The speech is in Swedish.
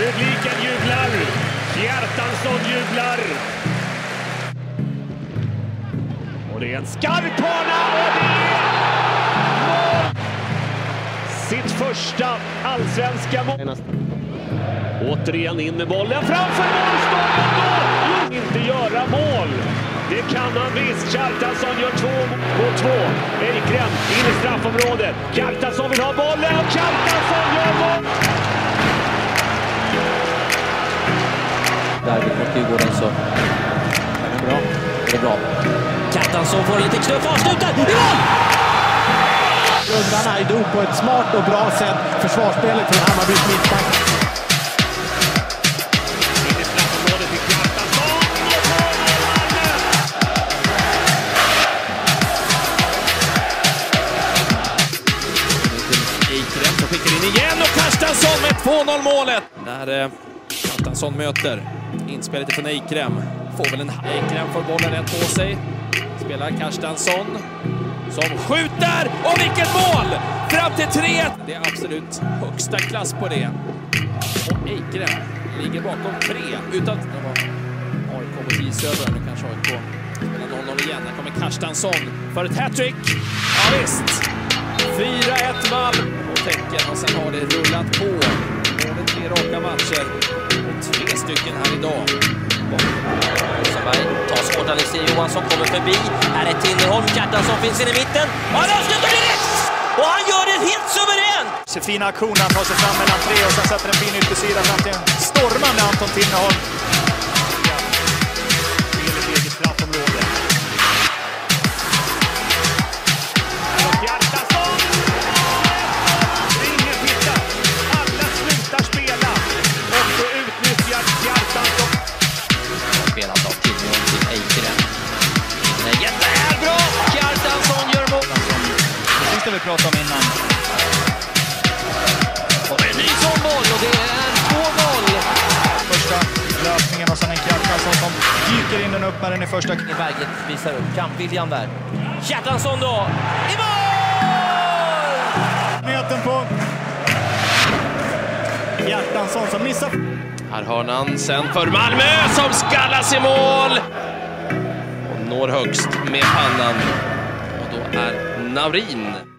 Publiken jublar. Hjertansson jublar. Och det är en skarp hörna och det är mål! Sitt första allsvenska mål. Återigen in med bollen framför målstolpen då! Inte göra mål. Det kan han visst. Kjartansson gör två på två. Eikrem in i straffområdet. Kjartansson vill ha bollen och Kjartansson gör mål! Djurgården så är det bra. Det är bra. Kjartansson får en liten knuff avslutad. I mål! Undan Aidoo på ett smart och bra sätt. Försvarsspelet från Hammarbys mittback. Skickar in igen och Karstensson med 2-0 målet. Där eh, Karstensson möter inspelet från Eikrem. Får väl en... Eikrem får bollen rätt på sig. Spelar Karstensson som skjuter och vilket mål! Fram till 3 Det är absolut högsta klass på det. Och Eikrem ligger bakom 3 utan... Det var AIK mot J Nu kanske AIK spelar 0-0 igen. Här kommer Karstensson för ett hattrick. Ja, visst. 4-1 Malm Och tecken och sen har det rullat på. Både tre raka matcher stycken här idag. Rosenberg tar svårt. Alexej Johansson kommer förbi. Här är Tinnerholm. Kjartansson finns inne i mitten. Han avslutar direkt! Och han gör det helt suveränt! Fin aktion han tar sig fram mellan tre och sen sätter en fin yttersida fram till en stormande Anton Tinnerholm. Vi pratade om innan. Och en ny sån boll och det är 2-0. Första löpningen och sen en Kjartansson som dyker in den upp med den i första. Berget visar upp kampviljan där. Kjartansson då! I mål! Metern på Kjartansson som missar. Här hörnan sen för Malmö som skallas i mål! Och når högst med pannan. Och då är Naurin